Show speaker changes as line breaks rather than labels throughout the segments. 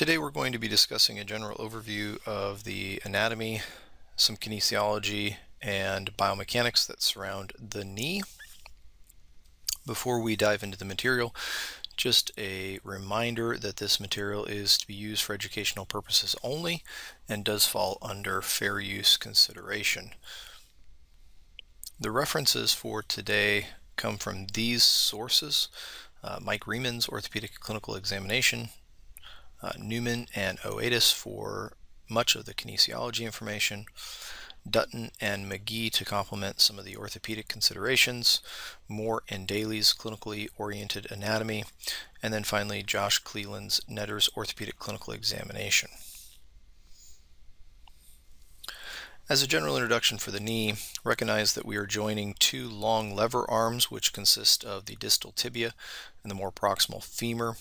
Today we're going to be discussing a general overview of the anatomy, some kinesiology, and biomechanics that surround the knee. Before we dive into the material, just a reminder that this material is to be used for educational purposes only and does fall under fair use consideration. The references for today come from these sources, uh, Mike Reiman's Orthopedic Clinical Examination, uh, Neumann and Oatis for much of the kinesiology information, Dutton and Magee to complement some of the orthopedic considerations, Moore and Dalley's clinically oriented anatomy, and then finally Josh Cleland's Netter's orthopedic clinical examination. As a general introduction for the knee, recognize that we are joining two long lever arms which consist of the distal tibia and the more proximal femur.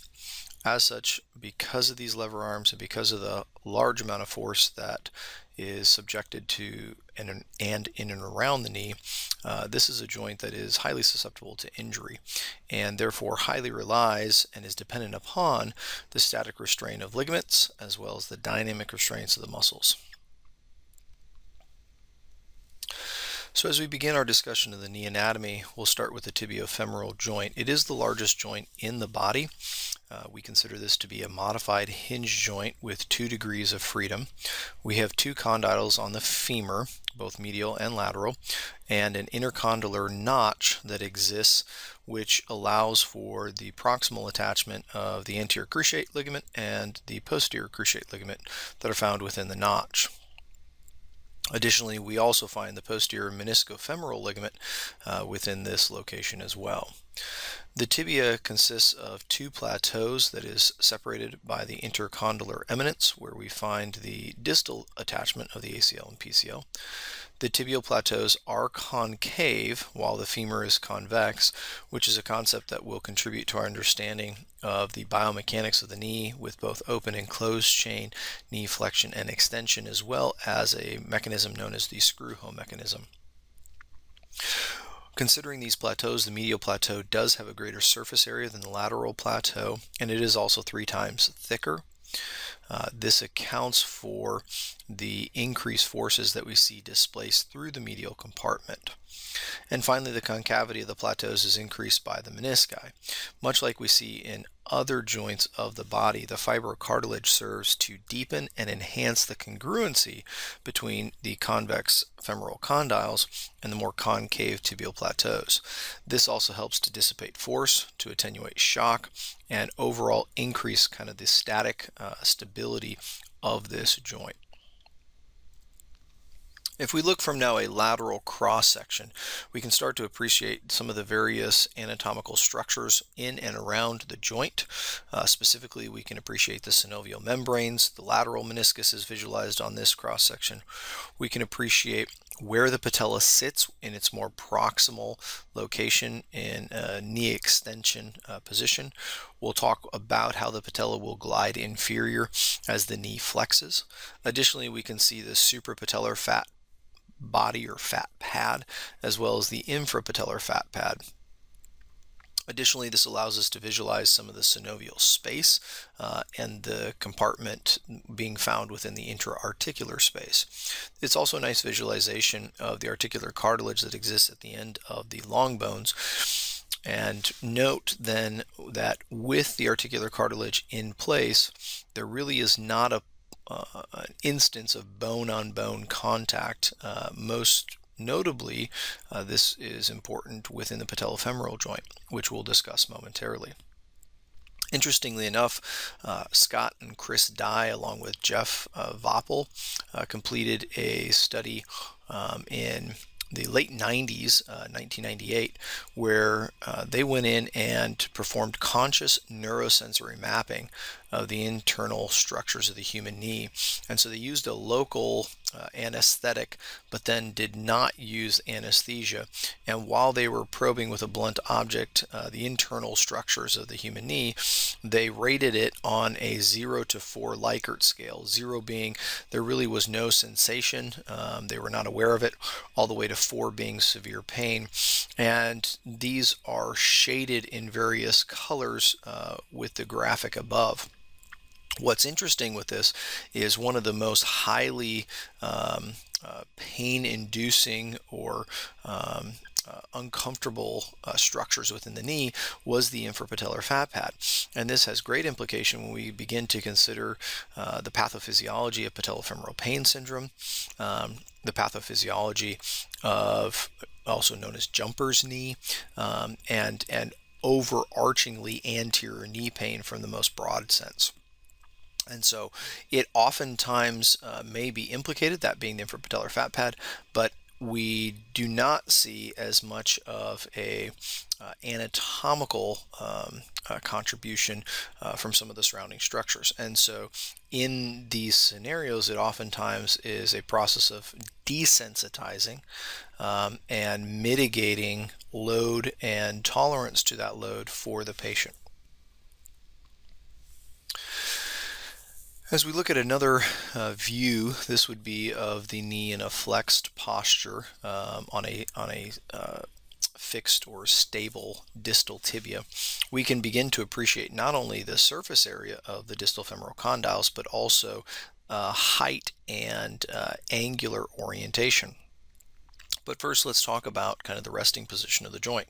As such, because of these lever arms and because of the large amount of force that is subjected to and, and in and around the knee, uh, this is a joint that is highly susceptible to injury and therefore highly relies and is dependent upon the static restraint of ligaments as well as the dynamic restraints of the muscles. So as we begin our discussion of the knee anatomy, we'll start with the tibiofemoral joint. It is the largest joint in the body. Uh, we consider this to be a modified hinge joint with two degrees of freedom. We have two condyles on the femur, both medial and lateral, and an intercondylar notch that exists which allows for the proximal attachment of the anterior cruciate ligament and the posterior cruciate ligament that are found within the notch. Additionally, we also find the posterior meniscofemoral ligament uh, within this location as well. The tibia consists of two plateaus that is separated by the intercondylar eminence where we find the distal attachment of the ACL and PCL. The tibial plateaus are concave while the femur is convex, which is a concept that will contribute to our understanding of the biomechanics of the knee with both open and closed chain knee flexion and extension, as well as a mechanism known as the screw home mechanism. Considering these plateaus, the medial plateau does have a greater surface area than the lateral plateau, and it is also three times thicker. Uh, this accounts for the increased forces that we see displaced through the medial compartment. And finally, the concavity of the plateaus is increased by the menisci. Much like we see in other joints of the body, the fibrocartilage serves to deepen and enhance the congruency between the convex femoral condyles and the more concave tibial plateaus. This also helps to dissipate force, to attenuate shock, and overall increase kind of the static uh, stability of this joint. If we look from now a lateral cross section, we can start to appreciate some of the various anatomical structures in and around the joint. Uh, specifically, we can appreciate the synovial membranes. The lateral meniscus is visualized on this cross section. We can appreciate where the patella sits in its more proximal location in a knee extension uh, position. We'll talk about how the patella will glide inferior as the knee flexes. Additionally, we can see the suprapatellar fat body or fat pad, as well as the infrapatellar fat pad. Additionally, this allows us to visualize some of the synovial space uh, and the compartment being found within the intra-articular space. It's also a nice visualization of the articular cartilage that exists at the end of the long bones. And note then that with the articular cartilage in place, there really is not a uh, an instance of bone-on-bone contact. Uh, most notably, uh, this is important within the patellofemoral joint, which we'll discuss momentarily. Interestingly enough, uh, Scott and Chris Dye, along with Jeff uh, Vaupel, uh, completed a study um, in the late 90s, 1998, where they went in and performed conscious neurosensory mapping of the internal structures of the human knee. And so they used a local uh, anesthetic, but then did not use anesthesia. And while they were probing with a blunt object uh, the internal structures of the human knee, they rated it on a 0 to 4 Likert scale. 0 being there really was no sensation, um, they were not aware of it, all the way to 4 being severe pain. And these are shaded in various colors uh, with the graphic above. What's interesting with this is one of the most highly um, uh, pain inducing or um, uh, uncomfortable uh, structures within the knee was the infrapatellar fat pad. And this has great implication when we begin to consider uh, the pathophysiology of patellofemoral pain syndrome, um, the pathophysiology of also known as jumper's knee, um, and, and overarchingly anterior knee pain from the most broad sense. And so it oftentimes uh, may be implicated, that being the infrapatellar fat pad, but we do not see as much of a uh, anatomical um, uh, contribution uh, from some of the surrounding structures. And so in these scenarios, it oftentimes is a process of desensitizing um, and mitigating load and tolerance to that load for the patient. As we look at another uh, view, this would be of the knee in a flexed posture um, on a on a uh, fixed or stable distal tibia. We can begin to appreciate not only the surface area of the distal femoral condyles, but also uh, height and uh, angular orientation. But first, let's talk about kind of the resting position of the joint.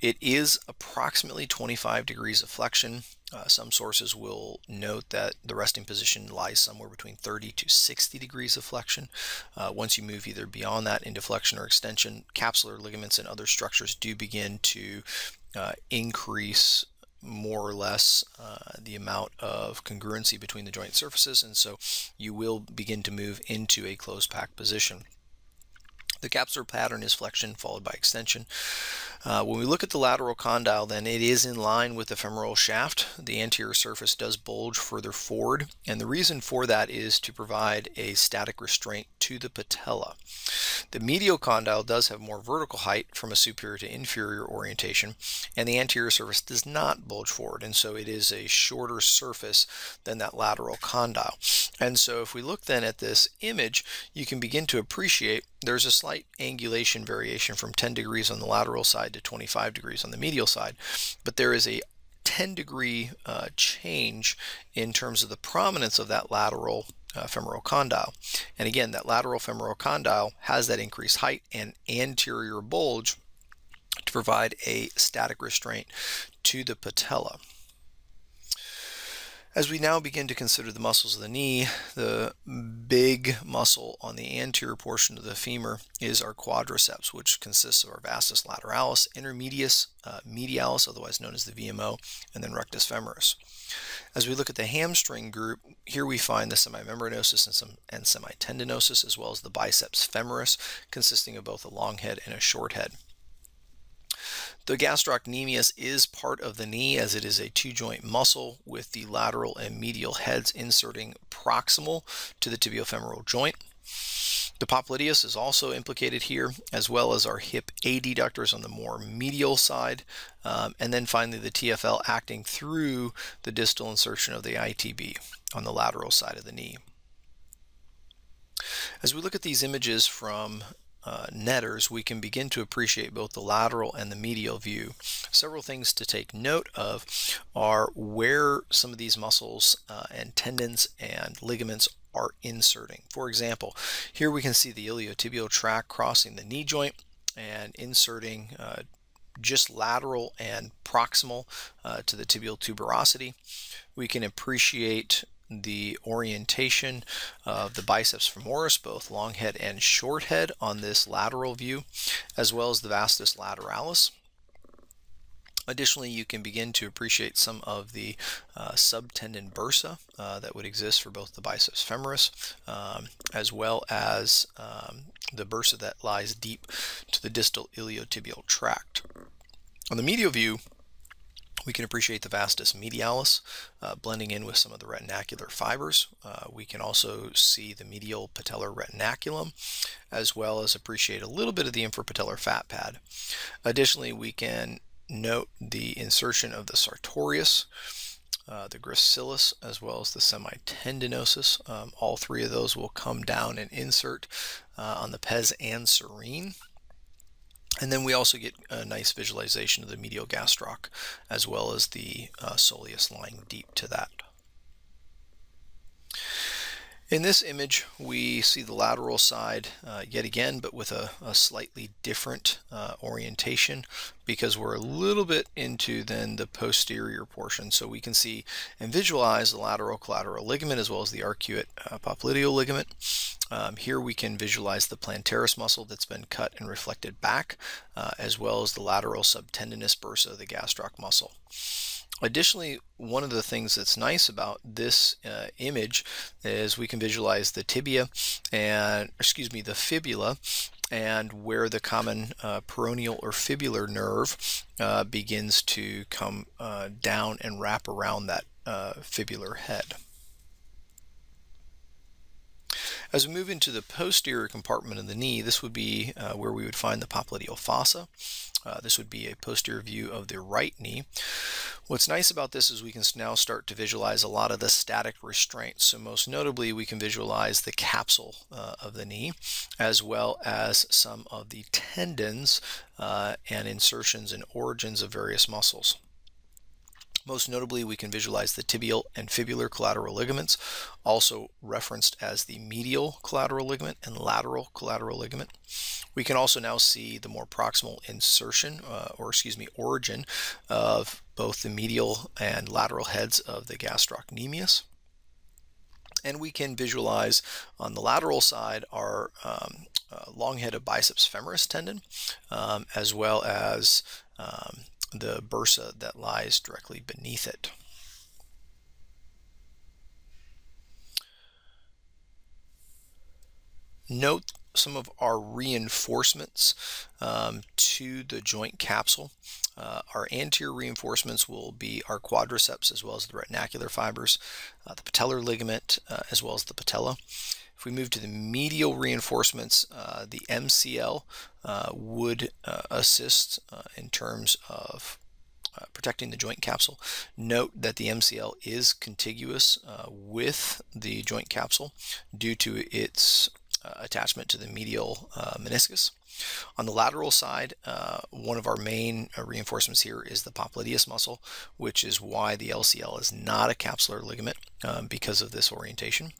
It is approximately 25 degrees of flexion. Uh, some sources will note that the resting position lies somewhere between 30 to 60 degrees of flexion. Uh, once you move either beyond that into flexion or extension, capsular ligaments and other structures do begin to uh, increase more or less uh, the amount of congruency between the joint surfaces and so you will begin to move into a closed pack position. The capsular pattern is flexion followed by extension. Uh, when we look at the lateral condyle, then it is in line with the femoral shaft. The anterior surface does bulge further forward, and the reason for that is to provide a static restraint to the patella. The medial condyle does have more vertical height from a superior to inferior orientation, and the anterior surface does not bulge forward, and so it is a shorter surface than that lateral condyle. And so if we look then at this image, you can begin to appreciate there's a slight angulation variation from 10 degrees on the lateral side to 25 degrees on the medial side, but there is a 10 degree uh, change in terms of the prominence of that lateral uh, femoral condyle. And again, that lateral femoral condyle has that increased height and anterior bulge to provide a static restraint to the patella. As we now begin to consider the muscles of the knee, the big muscle on the anterior portion of the femur is our quadriceps, which consists of our vastus lateralis, intermedius, uh, medialis, otherwise known as the VMO, and then rectus femoris. As we look at the hamstring group, here we find the semimembranosus and, some, and semitendinosus, as well as the biceps femoris, consisting of both a long head and a short head. The gastrocnemius is part of the knee as it is a two joint muscle with the lateral and medial heads inserting proximal to the tibiofemoral joint. The popliteus is also implicated here, as well as our hip adductors on the more medial side, um, and then finally the TFL acting through the distal insertion of the ITB on the lateral side of the knee. As we look at these images from uh, netters, we can begin to appreciate both the lateral and the medial view. Several things to take note of are where some of these muscles uh, and tendons and ligaments are inserting. For example, here we can see the iliotibial tract crossing the knee joint and inserting uh, just lateral and proximal uh, to the tibial tuberosity. We can appreciate the orientation of the biceps femoris, both long head and short head on this lateral view, as well as the vastus lateralis. Additionally, you can begin to appreciate some of the uh, subtendon bursa uh, that would exist for both the biceps femoris, um, as well as um, the bursa that lies deep to the distal iliotibial tract. On the medial view, we can appreciate the vastus medialis uh, blending in with some of the retinacular fibers. Uh, we can also see the medial patellar retinaculum as well as appreciate a little bit of the infrapatellar fat pad. Additionally, we can note the insertion of the sartorius, uh, the gracilis, as well as the semitendinosus. Um, all three of those will come down and insert uh, on the pes anserine. And then we also get a nice visualization of the medial gastroc as well as the uh, soleus lying deep to that. In this image, we see the lateral side uh, yet again, but with a, a slightly different uh, orientation because we're a little bit into then the posterior portion. So we can see and visualize the lateral collateral ligament as well as the arcuate uh, popliteal ligament. Um, here we can visualize the plantaris muscle that's been cut and reflected back, uh, as well as the lateral subtendinous bursa of the gastroc muscle. Additionally, one of the things that's nice about this uh, image is we can visualize the tibia and, excuse me, the fibula and where the common uh, peroneal or fibular nerve uh, begins to come uh, down and wrap around that uh, fibular head. As we move into the posterior compartment of the knee, this would be uh, where we would find the popliteal fossa. Uh, this would be a posterior view of the right knee. What's nice about this is we can now start to visualize a lot of the static restraints. So most notably, we can visualize the capsule uh, of the knee, as well as some of the tendons uh, and insertions and origins of various muscles. Most notably, we can visualize the tibial and fibular collateral ligaments, also referenced as the medial collateral ligament and lateral collateral ligament. We can also now see the more proximal insertion, uh, or excuse me, origin of both the medial and lateral heads of the gastrocnemius and we can visualize on the lateral side our um, uh, long head of biceps femoris tendon um, as well as um, the bursa that lies directly beneath it. Note some of our reinforcements um, to the joint capsule. Uh, our anterior reinforcements will be our quadriceps as well as the retinacular fibers, uh, the patellar ligament, uh, as well as the patella. We move to the medial reinforcements, uh, the MCL uh, would uh, assist uh, in terms of uh, protecting the joint capsule. Note that the MCL is contiguous with the joint capsule due to its attachment to the medial meniscus. On the lateral side, uh, one of our main uh, reinforcements here is the popliteus muscle, which is why the LCL is not a capsular ligament um, because of this orientation.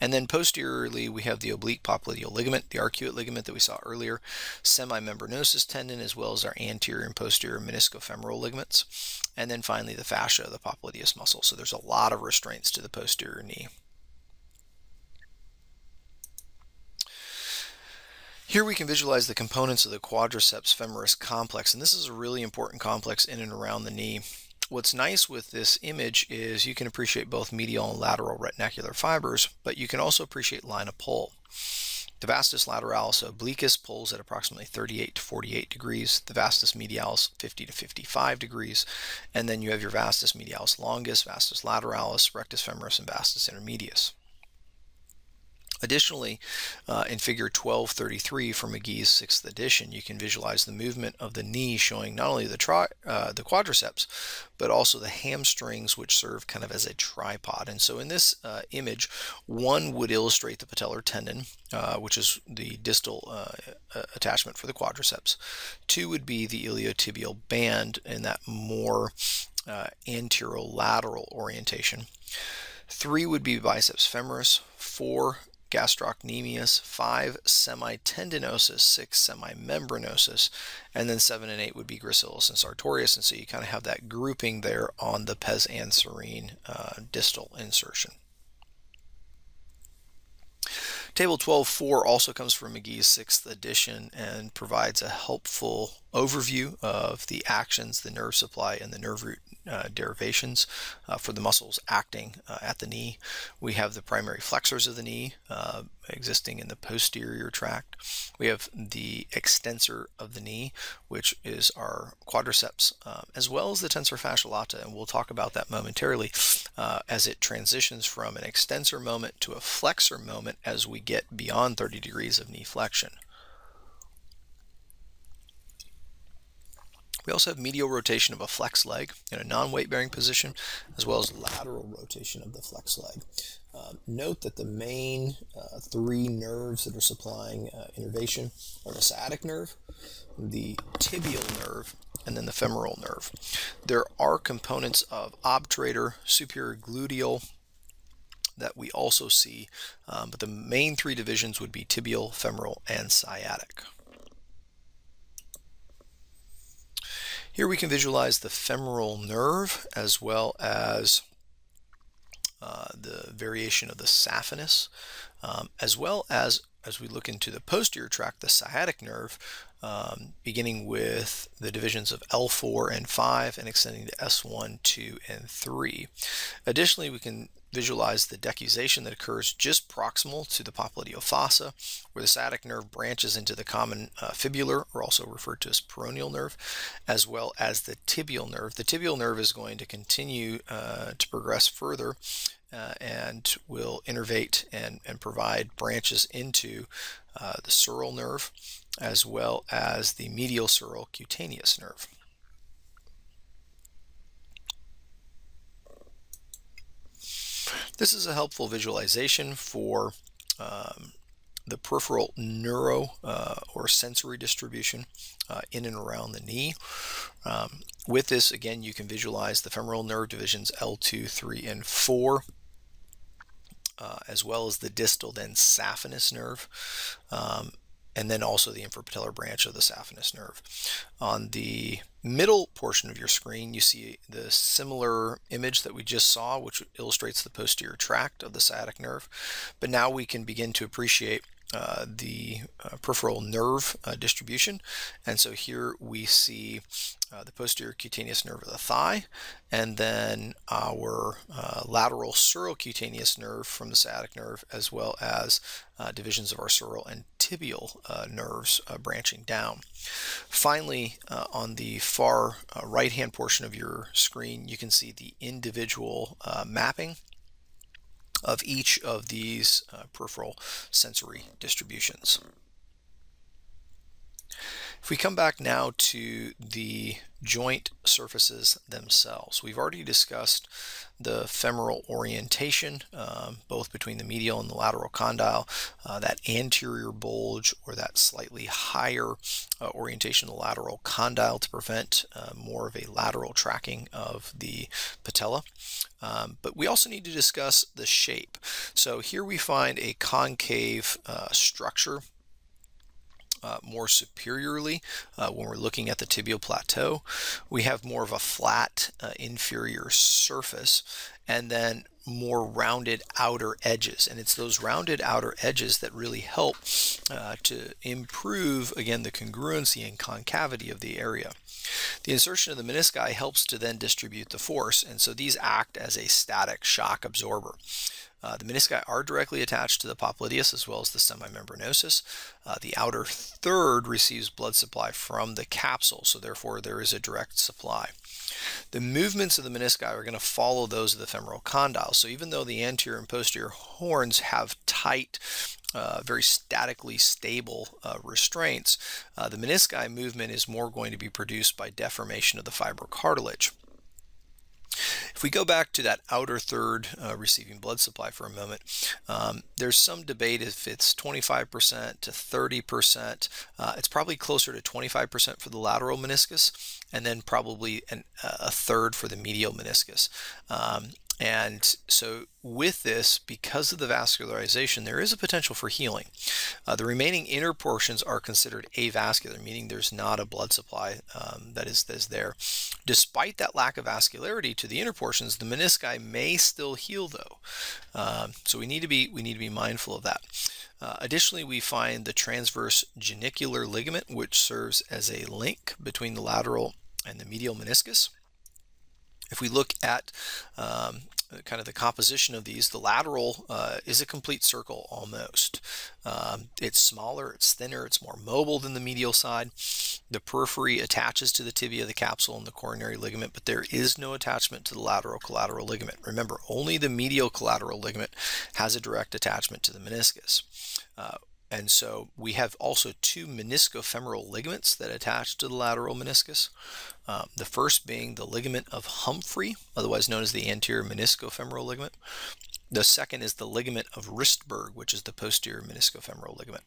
And then posteriorly, we have the oblique popliteal ligament, the arcuate ligament that we saw earlier, semimembranosus tendon, as well as our anterior and posterior meniscofemoral ligaments. And then finally, the fascia, of the popliteus muscle. So there's a lot of restraints to the posterior knee. Here we can visualize the components of the quadriceps femoris complex, and this is a really important complex in and around the knee. What's nice with this image is you can appreciate both medial and lateral retinacular fibers, but you can also appreciate line of pull. The vastus lateralis obliquus pulls at approximately 38 to 48 degrees, the vastus medialis 50 to 55 degrees, and then you have your vastus medialis longus, vastus lateralis, rectus femoris, and vastus intermedius. Additionally, uh, in figure 1233 from Magee's sixth edition, you can visualize the movement of the knee showing not only the, uh, the quadriceps, but also the hamstrings, which serve kind of as a tripod. And so in this uh, image, one would illustrate the patellar tendon, uh, which is the distal uh, attachment for the quadriceps. Two would be the iliotibial band in that more uh, anterolateral orientation. Three would be biceps femoris, four gastrocnemius, 5 semitendinosus, 6 semimembranosus, and then 7 and 8 would be gracilis and sartorius, and so you kind of have that grouping there on the pes anserine uh, distal insertion. Table 12.4 also comes from Magee's 6th edition and provides a helpful overview of the actions, the nerve supply, and the nerve root uh, derivations uh, for the muscles acting uh, at the knee. We have the primary flexors of the knee uh, existing in the posterior tract. We have the extensor of the knee, which is our quadriceps, uh, as well as the tensor fascia lata, and we'll talk about that momentarily uh, as it transitions from an extensor moment to a flexor moment as we get beyond 30 degrees of knee flexion. We also have medial rotation of a flex leg in a non-weight bearing position, as well as lateral rotation of the flex leg. Uh, note that the main uh, three nerves that are supplying uh, innervation are the sciatic nerve, the tibial nerve, and then the femoral nerve. There are components of obturator, superior gluteal, that we also see, um, but the main three divisions would be tibial, femoral, and sciatic. Here we can visualize the femoral nerve as well as uh, the variation of the saphenous, um, as well as as we look into the posterior tract, the sciatic nerve, um, beginning with the divisions of L4 and 5 and extending to S1, 2, and 3. Additionally, we can visualize the decussation that occurs just proximal to the popliteal fossa, where the sciatic nerve branches into the common uh, fibular, or also referred to as peroneal nerve, as well as the tibial nerve. The tibial nerve is going to continue uh, to progress further uh, and will innervate and, and provide branches into uh, the sural nerve, as well as the medial sural cutaneous nerve. This is a helpful visualization for um, the peripheral neuro uh, or sensory distribution uh, in and around the knee. Um, with this, again, you can visualize the femoral nerve divisions L2, 3, and 4. Uh, as well as the distal then saphenous nerve. Um, and then also the infrapatellar branch of the saphenous nerve. On the middle portion of your screen, you see the similar image that we just saw, which illustrates the posterior tract of the sciatic nerve. But now we can begin to appreciate uh, the uh, peripheral nerve uh, distribution. And so here we see uh, the posterior cutaneous nerve of the thigh, and then our uh, lateral cutaneous nerve from the sciatic nerve, as well as uh, divisions of our sural and tibial nerves branching down. Finally, on the far right-hand portion of your screen, you can see the individual mapping of each of these uh, peripheral sensory distributions. We come back now to the joint surfaces themselves, we've already discussed the femoral orientation, um, both between the medial and the lateral condyle, uh, that anterior bulge or that slightly higher uh, orientation of the lateral condyle to prevent uh, more of a lateral tracking of the patella. Um, but we also need to discuss the shape. So here we find a concave uh, structure uh, more superiorly uh, when we're looking at the tibial plateau. We have more of a flat uh, inferior surface and then more rounded outer edges. And it's those rounded outer edges that really help uh, to improve, again, the congruency and concavity of the area. The insertion of the menisci helps to then distribute the force, and so these act as a static shock absorber. Uh, the menisci are directly attached to the popliteus as well as the semimembranosus. Uh, the outer third receives blood supply from the capsule, so therefore there is a direct supply. The movements of the menisci are going to follow those of the femoral condyle. So even though the anterior and posterior horns have tight uh, very statically stable uh, restraints, uh, the menisci movement is more going to be produced by deformation of the fibrocartilage. If we go back to that outer third uh, receiving blood supply for a moment, um, there's some debate if it's 25% to 30%. Uh, it's probably closer to 25% for the lateral meniscus, and then probably an, a third for the medial meniscus. Um, and so with this, because of the vascularization, there is a potential for healing. Uh, the remaining inner portions are considered avascular, meaning there's not a blood supply um, that, is, that is there. Despite that lack of vascularity to the inner portions, the menisci may still heal though. Um, so we need to be we need to be mindful of that. Uh, additionally, we find the transverse genicular ligament, which serves as a link between the lateral and the medial meniscus. If we look at um, kind of the composition of these, the lateral uh, is a complete circle almost. Um, it's smaller, it's thinner, it's more mobile than the medial side. The periphery attaches to the tibia, the capsule, and the coronary ligament, but there is no attachment to the lateral collateral ligament. Remember, only the medial collateral ligament has a direct attachment to the meniscus. Uh, and so we have also two meniscofemoral ligaments that attach to the lateral meniscus. Um, the first being the ligament of Humphrey, otherwise known as the anterior meniscofemoral ligament. The second is the ligament of Wrisberg, which is the posterior meniscofemoral ligament.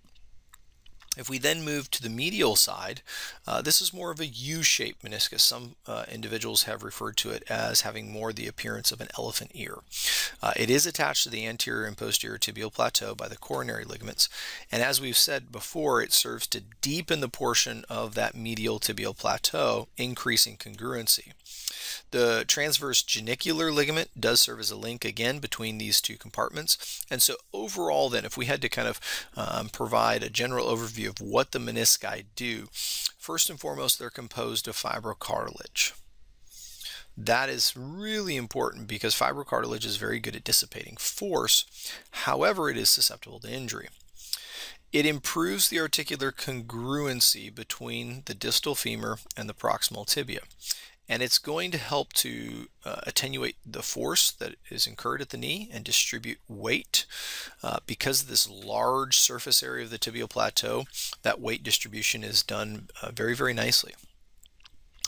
If we then move to the medial side, uh, this is more of a U-shaped meniscus. Some uh, individuals have referred to it as having more the appearance of an elephant ear. Uh, it is attached to the anterior and posterior tibial plateau by the coronary ligaments, and as we've said before, it serves to deepen the portion of that medial tibial plateau, increasing congruency. The transverse genicular ligament does serve as a link again between these two compartments. And so overall then, if we had to kind of um, provide a general overview of what the menisci do, first and foremost, they're composed of fibrocartilage. That is really important because fibrocartilage is very good at dissipating force. However, it is susceptible to injury. It improves the articular congruency between the distal femur and the proximal tibia and it's going to help to uh, attenuate the force that is incurred at the knee and distribute weight. Uh, because of this large surface area of the tibial plateau, that weight distribution is done uh, very, very nicely.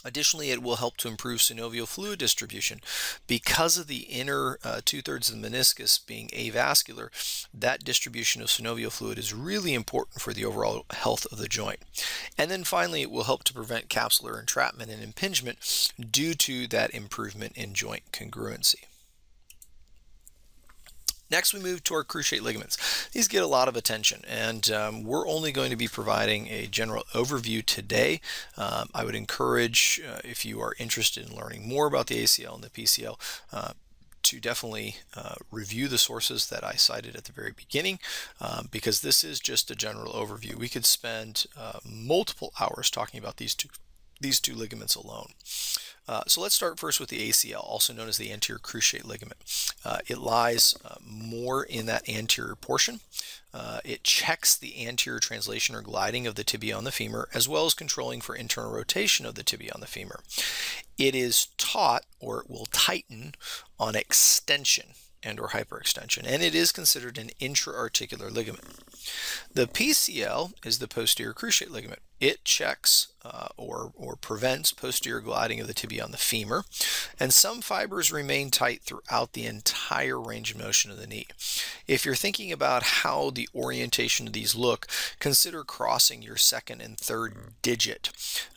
Additionally, it will help to improve synovial fluid distribution. Because of the inner uh, two-thirds of the meniscus being avascular, that distribution of synovial fluid is really important for the overall health of the joint. And then finally, it will help to prevent capsular entrapment and impingement due to that improvement in joint congruency. Next, we move to our cruciate ligaments. These get a lot of attention, and um, we're only going to be providing a general overview today. Um, I would encourage, uh, if you are interested in learning more about the ACL and the PCL, uh, to definitely uh, review the sources that I cited at the very beginning um, because this is just a general overview. We could spend uh, multiple hours talking about these two these two ligaments alone. Uh, so let's start first with the ACL, also known as the anterior cruciate ligament. Uh, it lies uh, more in that anterior portion. Uh, it checks the anterior translation or gliding of the tibia on the femur, as well as controlling for internal rotation of the tibia on the femur. It is taut, or it will tighten, on extension and or hyperextension, and it is considered an intra-articular ligament. The PCL is the posterior cruciate ligament. It checks uh, or, or prevents posterior gliding of the tibia on the femur, and some fibers remain tight throughout the entire range of motion of the knee. If you're thinking about how the orientation of these look, consider crossing your second and third digit.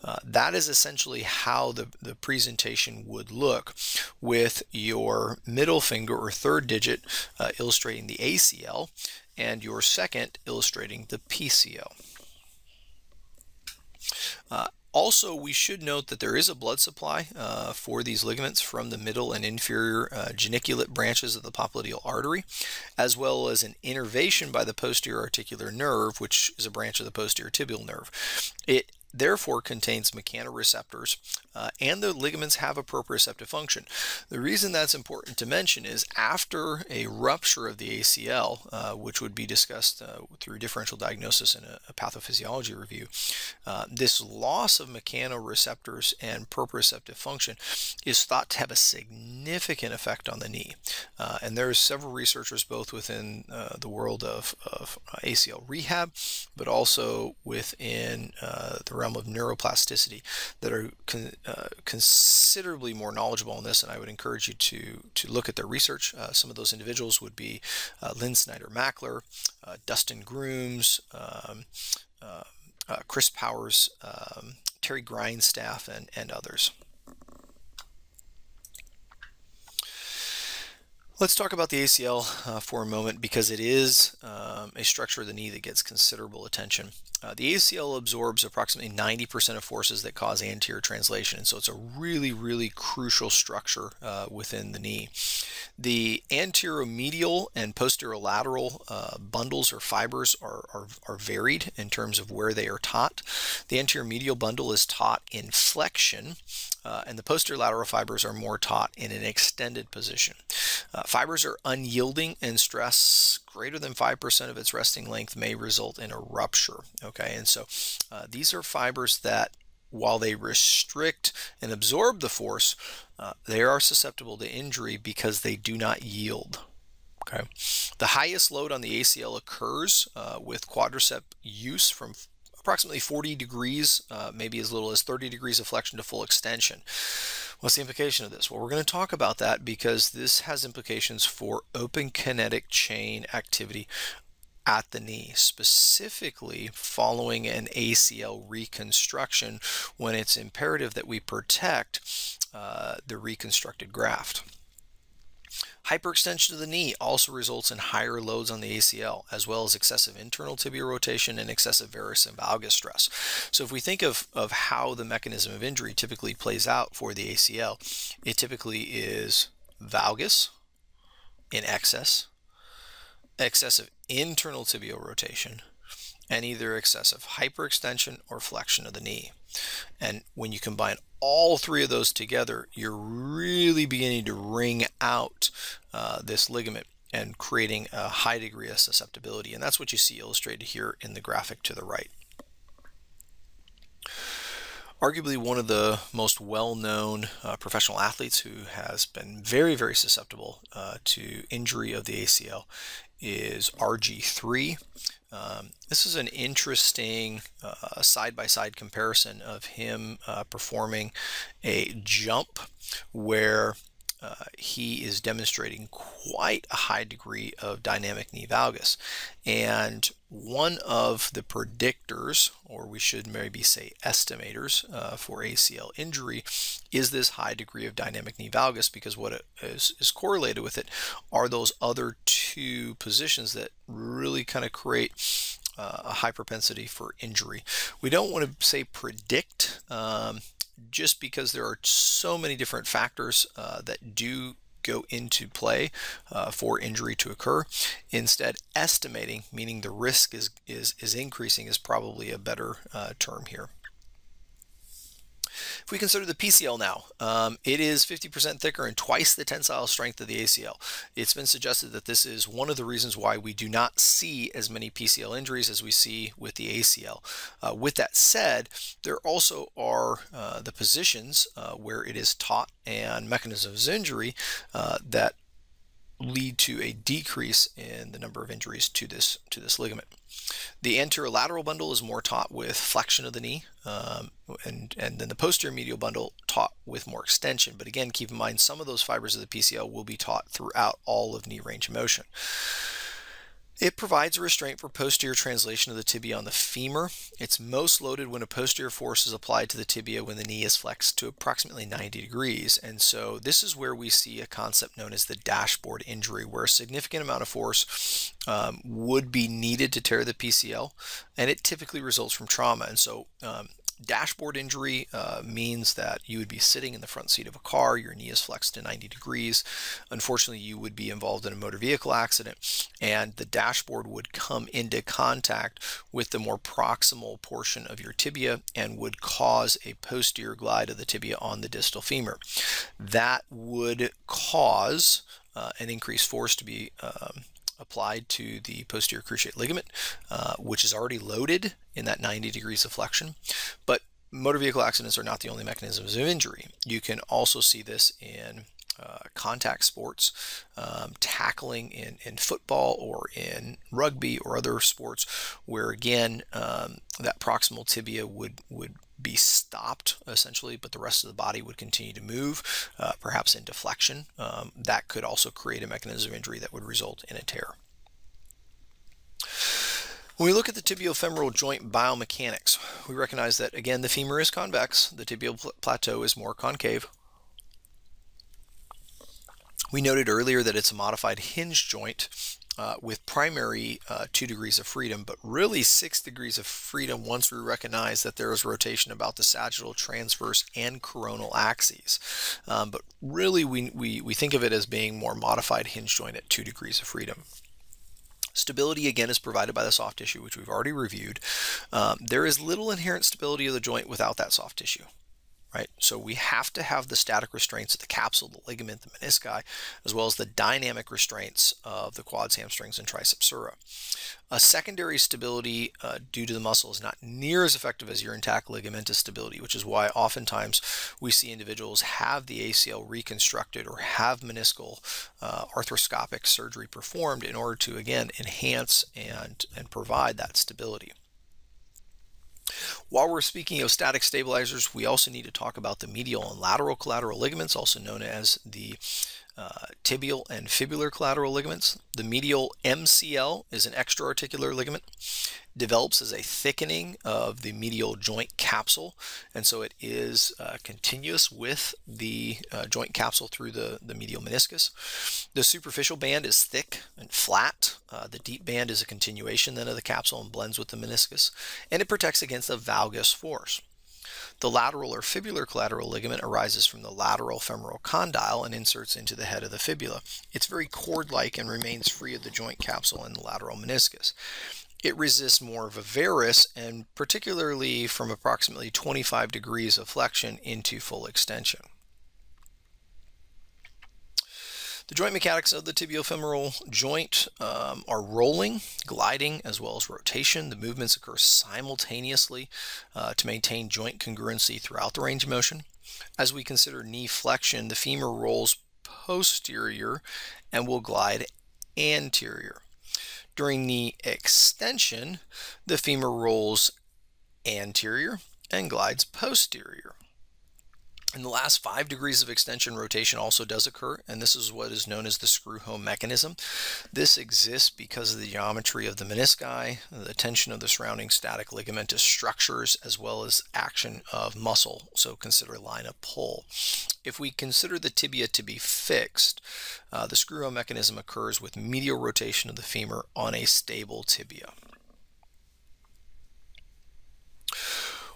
Uh, that is essentially how the, the presentation would look with your middle finger or third digit uh, illustrating the ACL and your second illustrating the PCL. Uh, also, we should note that there is a blood supply uh, for these ligaments from the middle and inferior uh, geniculate branches of the popliteal artery, as well as an innervation by the posterior articular nerve, which is a branch of the posterior tibial nerve. It therefore contains mechanoreceptors uh, and the ligaments have a proprioceptive function. The reason that's important to mention is after a rupture of the ACL, uh, which would be discussed uh, through differential diagnosis and a, a pathophysiology review, uh, this loss of mechanoreceptors and proprioceptive function is thought to have a significant effect on the knee. Uh, and there's several researchers both within uh, the world of, of, ACL rehab, but also within the realm of neuroplasticity that are con uh, considerably more knowledgeable on this, and I would encourage you to to look at their research. Uh, some of those individuals would be uh, Lynn Snyder Mackler, uh, Dustin Grooms, um, uh, Chris Powers, um, Terry Grindstaff, and and others. Let's talk about the ACL uh, for a moment because it is um, a structure of the knee that gets considerable attention. Uh, the ACL absorbs approximately 90% of forces that cause anterior translation, and so it's a really, really crucial structure uh, within the knee. The anteromedial and posterolateral uh, bundles or fibers are, are, are, varied in terms of where they are taut. The anteromedial bundle is taut in flexion, uh, and the posterolateral fibers are more taut in an extended position. Uh, fibers are unyielding and stress greater than 5% of its resting length may result in a rupture. Okay, and so uh, these are fibers that while they restrict and absorb the force, uh, they are susceptible to injury because they do not yield. Okay, the highest load on the ACL occurs uh, with quadricep use from approximately 40 degrees, uh, maybe as little as 30 degrees of flexion to full extension. What's the implication of this? Well, we're going to talk about that because this has implications for open kinetic chain activity at the knee, specifically following an ACL reconstruction when it's imperative that we protect uh, the reconstructed graft. Hyperextension of the knee also results in higher loads on the ACL, as well as excessive internal tibial rotation and excessive varus and valgus stress. So if we think of, of how the mechanism of injury typically plays out for the ACL, it typically is valgus in excess, excessive internal tibial rotation, and either excessive hyperextension or flexion of the knee. And when you combine all three of those together, you're really beginning to wring out uh, this ligament and creating a high degree of susceptibility. And that's what you see illustrated here in the graphic to the right. Arguably one of the most well-known uh, professional athletes who has been very, very susceptible uh, to injury of the ACL is RG3. Um, this is an interesting uh, side-by-side -side comparison of him uh, performing a jump where uh, he is demonstrating quite a high degree of dynamic knee valgus. And one of the predictors, or we should maybe say estimators uh, for ACL injury, is this high degree of dynamic knee valgus because what is, is correlated with it are those other two positions that really kind of create uh, a high propensity for injury. We don't want to say predict. Um, just because there are so many different factors uh, that do go into play uh, for injury to occur. Instead, estimating, meaning the risk is, is, is increasing, is probably a better uh, term here. If we consider the PCL now, um, it is 50% thicker and twice the tensile strength of the ACL. It's been suggested that this is one of the reasons why we do not see as many PCL injuries as we see with the ACL. Uh, with that said, there also are uh, the positions uh, where it is taut and mechanisms of injury uh, that lead to a decrease in the number of injuries to this to this ligament. The anterolateral bundle is more taut with flexion of the knee, um, and, and then the posterior medial bundle taut with more extension. But again, keep in mind some of those fibers of the PCL will be taut throughout all of knee range of motion. It provides a restraint for posterior translation of the tibia on the femur. It's most loaded when a posterior force is applied to the tibia when the knee is flexed to approximately 90 degrees. And so this is where we see a concept known as the dashboard injury, where a significant amount of force um, would be needed to tear the PCL, and it typically results from trauma. And so um, Dashboard injury uh, means that you would be sitting in the front seat of a car, your knee is flexed to 90 degrees. Unfortunately, you would be involved in a motor vehicle accident, and the dashboard would come into contact with the more proximal portion of your tibia and would cause a posterior glide of the tibia on the distal femur. That would cause uh, an increased force to be um, applied to the posterior cruciate ligament, uh, which is already loaded in that 90 degrees of flexion. But motor vehicle accidents are not the only mechanisms of injury. You can also see this in uh, contact sports, um, tackling in, in football or in rugby or other sports, where again um, that proximal tibia would would be stopped essentially, but the rest of the body would continue to move, uh, perhaps in deflection. Um, that could also create a mechanism of injury that would result in a tear. When we look at the tibiofemoral joint biomechanics, we recognize that again the femur is convex, the tibial pl plateau is more concave. We noted earlier that it's a modified hinge joint uh, with primary uh, two degrees of freedom, but really six degrees of freedom once we recognize that there is rotation about the sagittal, transverse, and coronal axes. Um, but really, we, we, we think of it as being more modified hinge joint at two degrees of freedom. Stability again is provided by the soft tissue, which we've already reviewed. Um, there is little inherent stability of the joint without that soft tissue right? So we have to have the static restraints of the capsule, the ligament, the menisci, as well as the dynamic restraints of the quads, hamstrings, and triceps surae. A secondary stability uh, due to the muscle is not near as effective as your intact ligamentous stability, which is why oftentimes we see individuals have the ACL reconstructed or have meniscal uh, arthroscopic surgery performed in order to, again, enhance and, and provide that stability. While we're speaking of static stabilizers, we also need to talk about the medial and lateral collateral ligaments, also known as the uh, tibial and fibular collateral ligaments. The medial MCL is an extra-articular ligament. Develops as a thickening of the medial joint capsule, and so it is uh, continuous with the uh, joint capsule through the, the medial meniscus. The superficial band is thick and flat. Uh, the deep band is a continuation then of the capsule and blends with the meniscus, and it protects against a valgus force. The lateral or fibular collateral ligament arises from the lateral femoral condyle and inserts into the head of the fibula. It's very cord-like and remains free of the joint capsule and the lateral meniscus. It resists more of a varus and particularly from approximately 25 degrees of flexion into full extension. The joint mechanics of the tibiofemoral joint um, are rolling, gliding, as well as rotation. The movements occur simultaneously uh, to maintain joint congruency throughout the range of motion. As we consider knee flexion, the femur rolls posterior and will glide anterior. During knee extension, the femur rolls anterior and glides posterior. And the last five degrees of extension rotation also does occur, and this is what is known as the screw home mechanism. This exists because of the geometry of the menisci, the tension of the surrounding static ligamentous structures, as well as action of muscle, so consider line of pull. If we consider the tibia to be fixed, uh, the screw home mechanism occurs with medial rotation of the femur on a stable tibia.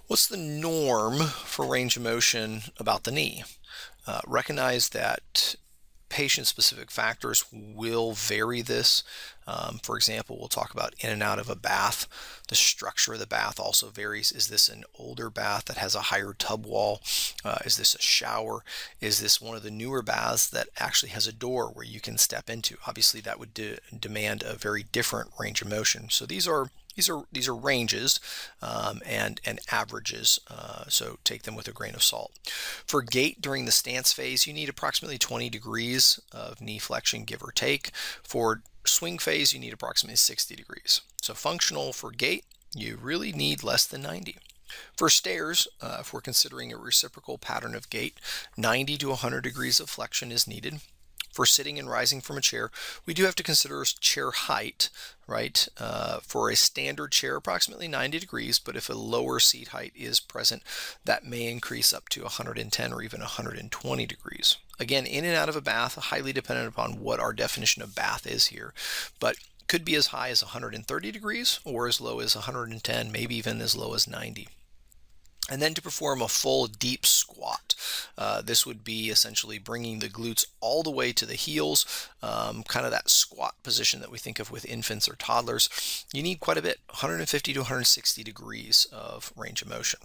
What's the norm for range of motion about the knee? Uh, recognize that patient-specific factors will vary this. Um, for example, we'll talk about in and out of a bath. The structure of the bath also varies. Is this an older bath that has a higher tub wall? Uh, is this a shower? Is this one of the newer baths that actually has a door where you can step into? Obviously, that would de demand a very different range of motion. So these are these are these are ranges um, and and averages, uh, so take them with a grain of salt. For gait during the stance phase, you need approximately 20 degrees of knee flexion, give or take. For swing phase, you need approximately 60 degrees. So functional for gait, you really need less than 90. For stairs, uh, if we're considering a reciprocal pattern of gait, 90 to 100 degrees of flexion is needed for sitting and rising from a chair. We do have to consider chair height, right? Uh, for a standard chair, approximately 90 degrees, but if a lower seat height is present, that may increase up to 110 or even 120 degrees. Again, in and out of a bath, highly dependent upon what our definition of bath is here, but could be as high as 130 degrees or as low as 110, maybe even as low as 90. And then to perform a full deep squat. Uh, this would be essentially bringing the glutes all the way to the heels, um, kind of that squat position that we think of with infants or toddlers. You need quite a bit, 150 to 160 degrees of range of motion.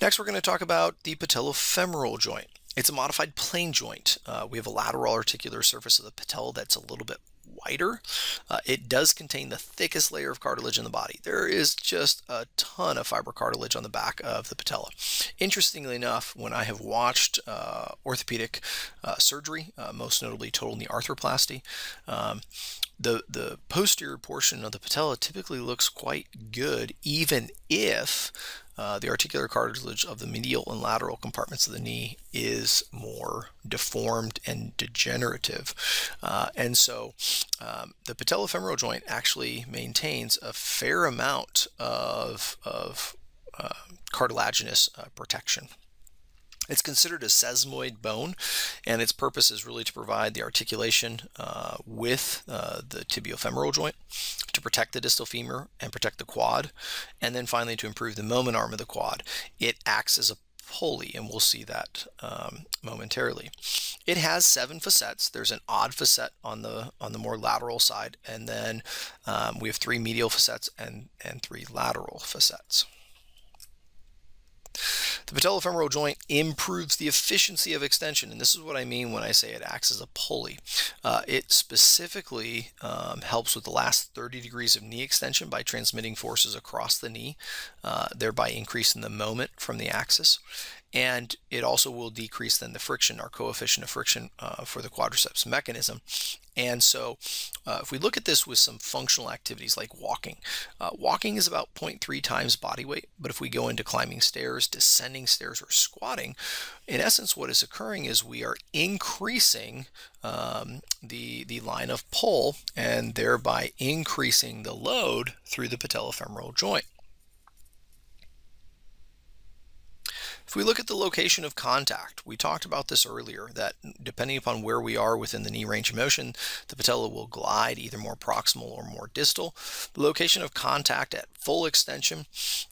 Next, we're going to talk about the patellofemoral joint. It's a modified plane joint. Uh, we have a lateral articular surface of the patella that's a little bit wider. Uh, it does contain the thickest layer of cartilage in the body. There is just a ton of fibrocartilage on the back of the patella. Interestingly enough, when I have watched uh, orthopedic uh, surgery, uh, most notably total knee arthroplasty, um, the, the posterior portion of the patella typically looks quite good, even if uh, the articular cartilage of the medial and lateral compartments of the knee is more deformed and degenerative. Uh, and so um, the patellofemoral joint actually maintains a fair amount of, of uh, cartilaginous uh, protection. It's considered a sesamoid bone, and its purpose is really to provide the articulation uh, with uh, the tibiofemoral joint to protect the distal femur and protect the quad, and then finally to improve the moment arm of the quad. It acts as a pulley, and we'll see that um, momentarily. It has seven facets. There's an odd facet on the on the more lateral side, and then um, we have three medial facets and and three lateral facets. The patellofemoral joint improves the efficiency of extension, and this is what I mean when I say it acts as a pulley. Uh, it specifically um, helps with the last 30 degrees of knee extension by transmitting forces across the knee, uh, thereby increasing the moment from the axis. And it also will decrease then the friction, our coefficient of friction uh, for the quadriceps mechanism. And so uh, if we look at this with some functional activities like walking, uh, walking is about 0.3 times body weight, but if we go into climbing stairs, descending stairs, or squatting, in essence what is occurring is we are increasing um, the, the line of pull and thereby increasing the load through the patellofemoral joint. If we look at the location of contact, we talked about this earlier, that depending upon where we are within the knee range of motion, the patella will glide either more proximal or more distal. The location of contact at full extension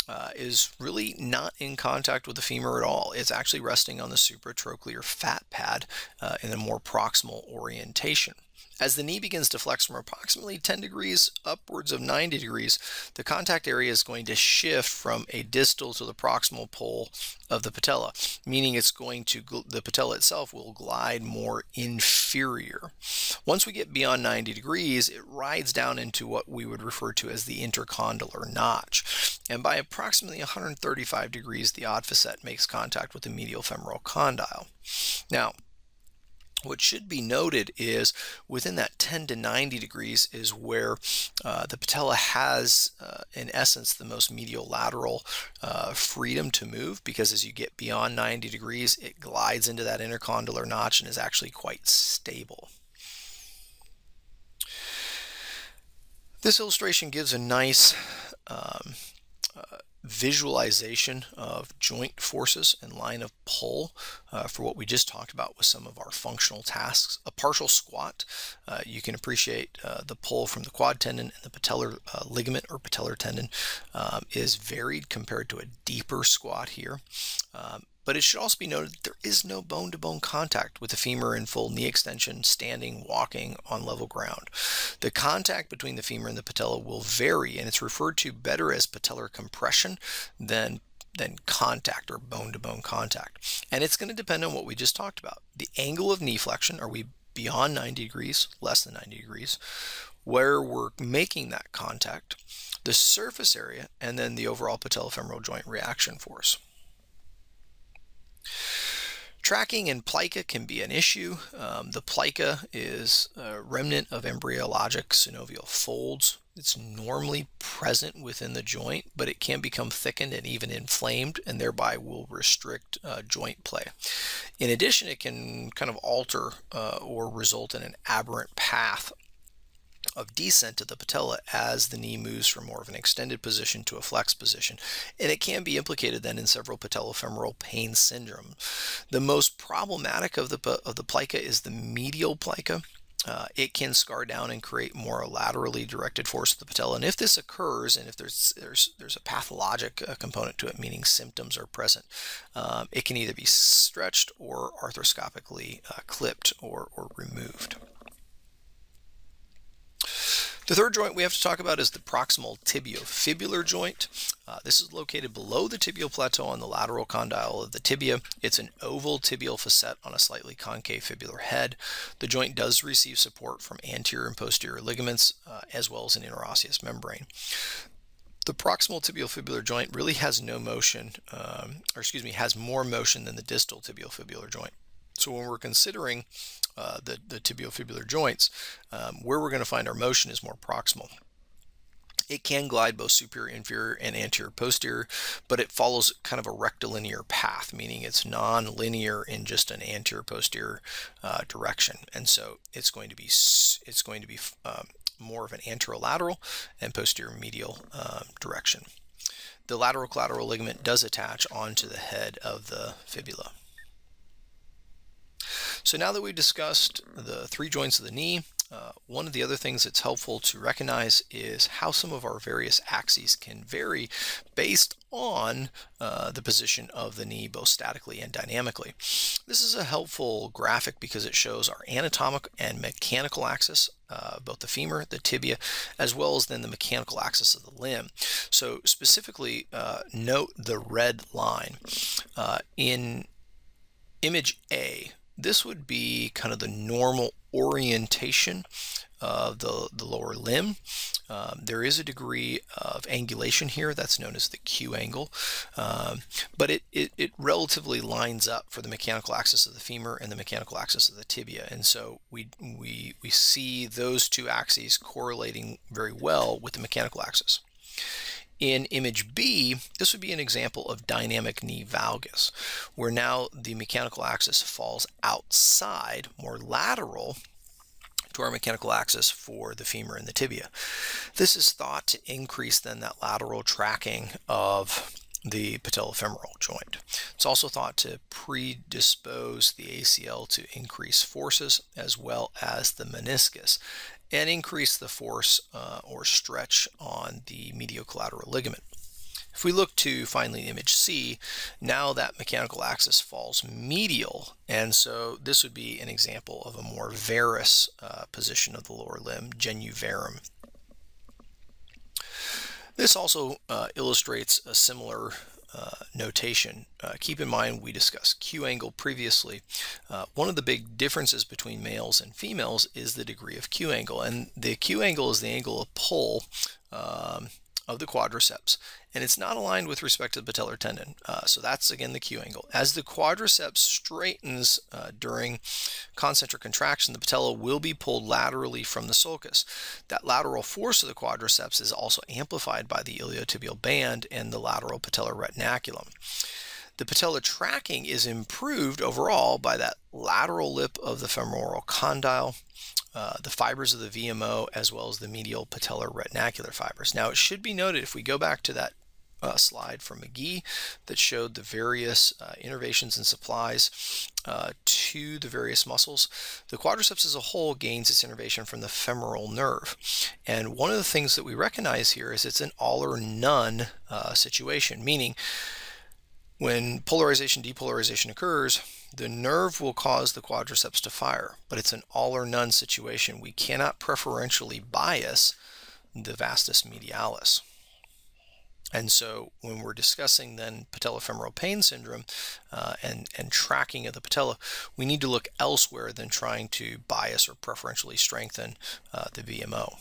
uh, is really not in contact with the femur at all. It's actually resting on the supratrochlear fat pad uh, in a more proximal orientation. As the knee begins to flex from approximately 10 degrees upwards of 90 degrees, the contact area is going to shift from a distal to the proximal pole of the patella, meaning it's going to, the patella itself will glide more inferior. Once we get beyond 90 degrees, it rides down into what we would refer to as the intercondylar notch. And by approximately 135 degrees, the odd facet makes contact with the medial femoral condyle. Now, what should be noted is within that 10 to 90 degrees is where uh, the patella has, uh, in essence, the most medial lateral uh, freedom to move because as you get beyond 90 degrees, it glides into that intercondylar notch and is actually quite stable. This illustration gives a nice um, uh, visualization of joint forces and line of pull uh, for what we just talked about with some of our functional tasks. A partial squat, uh, you can appreciate uh, the pull from the quad tendon and the patellar uh, ligament or patellar tendon um, is varied compared to a deeper squat here. Um, but it should also be noted that there is no bone-to-bone contact with the femur in full knee extension, standing, walking on level ground. The contact between the femur and the patella will vary, and it's referred to better as patellar compression than than contact or bone-to-bone contact. And it's going to depend on what we just talked about. The angle of knee flexion, are we beyond 90 degrees, less than 90 degrees, where we're making that contact, the surface area, and then the overall patellofemoral joint reaction force. Tracking in plica can be an issue. Um, the plica is a remnant of embryologic synovial folds. It's normally present within the joint, but it can become thickened and even inflamed and thereby will restrict uh, joint play. In addition, it can kind of alter uh, or result in an aberrant path of descent to the patella as the knee moves from more of an extended position to a flex position. And it can be implicated then in several patellofemoral pain syndrome. The most problematic of the, of the plica is the medial plica. Uh, it can scar down and create more laterally directed force to the patella. And if this occurs, and if there's there's there's a pathologic uh, component to it, meaning symptoms are present, um, it can either be stretched or arthroscopically uh, clipped or, or removed. The third joint we have to talk about is the proximal tibiofibular joint. Uh, this is located below the tibial plateau on the lateral condyle of the tibia. It's an oval tibial facet on a slightly concave fibular head. The joint does receive support from anterior and posterior ligaments uh, as well as an interosseous membrane. The proximal tibiofibular joint really has no motion, um, or excuse me, has more motion than the distal tibiofibular joint. So when we're considering uh, the, the tibiofibular joints, um, where we're going to find our motion is more proximal. It can glide both superior, inferior, and anterior, posterior, but it follows kind of a rectilinear path, meaning it's non-linear in just an anterior, posterior uh, direction, and so it's going to be it's going to be um, more of an anterolateral and posterior medial uh, direction. The lateral collateral ligament does attach onto the head of the fibula. So now that we've discussed the three joints of the knee, uh, one of the other things that's helpful to recognize is how some of our various axes can vary based on uh, the position of the knee both statically and dynamically. This is a helpful graphic because it shows our anatomic and mechanical axis, uh, both the femur, the tibia, as well as then the mechanical axis of the limb. So specifically uh, note the red line. Uh, in image A, this would be kind of the normal orientation of the, the lower limb. Um, there is a degree of angulation here that's known as the Q angle, um, but it, it, it, relatively lines up for the mechanical axis of the femur and the mechanical axis of the tibia. And so we, we, we see those two axes correlating very well with the mechanical axis. In image B, this would be an example of dynamic knee valgus, where now the mechanical axis falls outside, more lateral to our mechanical axis for the femur and the tibia. This is thought to increase then that lateral tracking of the patellofemoral joint. It's also thought to predispose the ACL to increase forces as well as the meniscus and increase the force uh, or stretch on the medial collateral ligament. If we look to finally image C, now that mechanical axis falls medial, and so this would be an example of a more varus uh, position of the lower limb, genu varum. This also uh, illustrates a similar uh, notation. Uh, keep in mind we discussed Q angle previously. Uh, one of the big differences between males and females is the degree of Q angle and the Q angle is the angle of pull um, of the quadriceps and it's not aligned with respect to the patellar tendon. Uh, so that's again the Q angle. As the quadriceps straightens uh, during concentric contraction, the patella will be pulled laterally from the sulcus. That lateral force of the quadriceps is also amplified by the iliotibial band and the lateral patellar retinaculum. The patella tracking is improved overall by that lateral lip of the femoral condyle, uh, the fibers of the VMO, as well as the medial patellar retinacular fibers. Now, it should be noted if we go back to that uh, slide from Magee that showed the various uh, innervations and supplies uh, to the various muscles. The quadriceps as a whole gains its innervation from the femoral nerve. And one of the things that we recognize here is it's an all or none uh, situation, meaning when polarization depolarization occurs, the nerve will cause the quadriceps to fire, but it's an all or none situation. We cannot preferentially bias the vastus medialis. And so when we're discussing then patellofemoral pain syndrome uh, and, and tracking of the patella, we need to look elsewhere than trying to bias or preferentially strengthen uh, the VMO.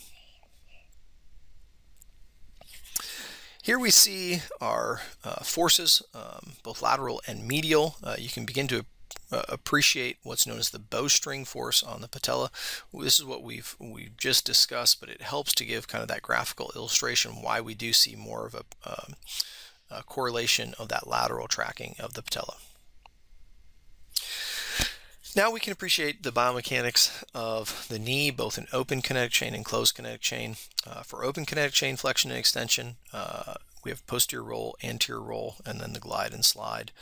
Here we see our uh, forces, um, both lateral and medial. Uh, you can begin to uh, appreciate what's known as the bowstring force on the patella. This is what we've we've just discussed, but it helps to give kind of that graphical illustration why we do see more of a, um, a correlation of that lateral tracking of the patella. Now we can appreciate the biomechanics of the knee, both in open kinetic chain and closed kinetic chain. Uh, for open kinetic chain flexion and extension, uh, we have posterior roll, anterior roll, and then the glide and slide.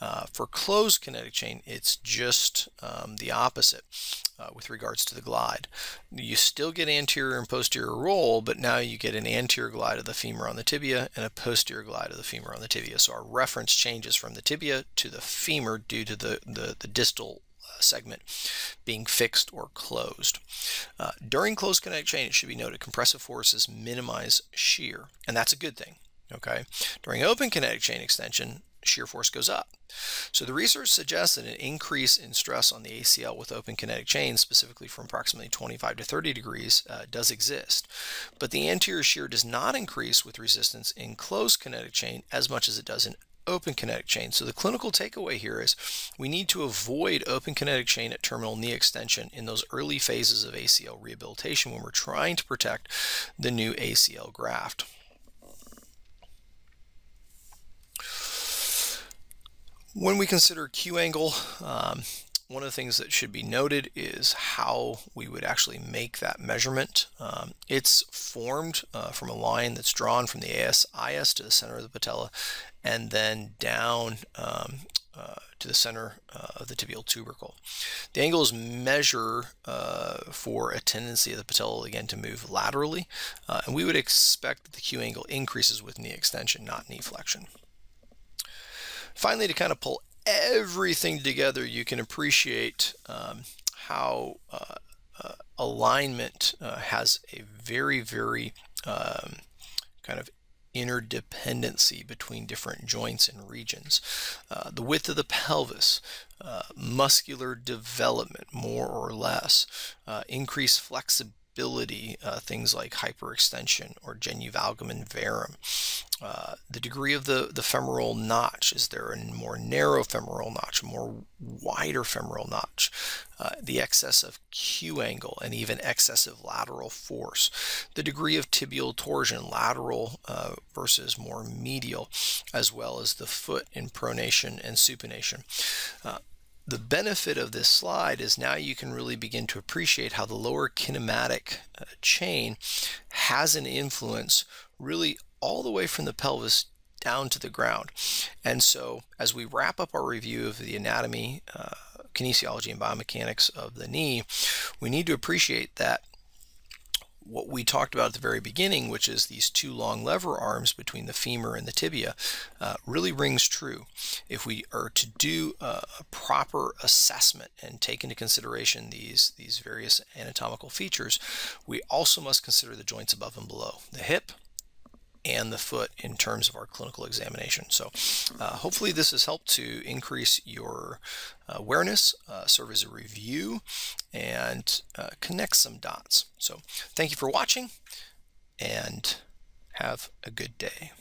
Uh, for closed kinetic chain, it's just um, the opposite uh, with regards to the glide. You still get anterior and posterior roll, but now you get an anterior glide of the femur on the tibia and a posterior glide of the femur on the tibia. So our reference changes from the tibia to the femur due to the, the, the distal segment being fixed or closed. Uh, during closed kinetic chain, it should be noted compressive forces minimize shear, and that's a good thing. Okay, during open kinetic chain extension, shear force goes up. So the research suggests that an increase in stress on the ACL with open kinetic chain, specifically from approximately 25 to 30 degrees, uh, does exist. But the anterior shear does not increase with resistance in closed kinetic chain as much as it does in open kinetic chain. So the clinical takeaway here is we need to avoid open kinetic chain at terminal knee extension in those early phases of ACL rehabilitation when we're trying to protect the new ACL graft. When we consider Q angle, um, one of the things that should be noted is how we would actually make that measurement. Um, it's formed uh, from a line that's drawn from the ASIS to the center of the patella and then down um, uh, to the center uh, of the tibial tubercle. The angles measure uh, for a tendency of the patella again to move laterally, uh, and we would expect that the Q angle increases with knee extension, not knee flexion. Finally, to kind of pull everything together, you can appreciate um, how uh, uh, alignment has a very, very um, kind of interdependency between different joints and regions. Uh, the width of the pelvis, uh, muscular development, more or less, uh, increased flexibility uh, things like hyperextension or genuvalgum varum. Uh, the degree of the, the femoral notch, is there a more narrow femoral notch, a more wider femoral notch? Uh, the excess of Q angle and even excessive lateral force. The degree of tibial torsion, lateral uh, versus more medial, as well as the foot in pronation and supination. The benefit of this slide is now you can really begin to appreciate how the lower kinematic uh, chain has an influence really all the way from the pelvis down to the ground. And so as we wrap up our review of the anatomy, uh, kinesiology, and biomechanics of the knee, we need to appreciate that what we talked about at the very beginning, which is these two long lever arms between the femur and the tibia, uh, really rings true. If we are to do a, a, proper assessment and take into consideration these, these various anatomical features, we also must consider the joints above and below. The hip, and the foot in terms of our clinical examination. So uh, hopefully this has helped to increase your uh, awareness, uh, serve as a review, and uh, connect some dots. So thank you for watching and have a good day.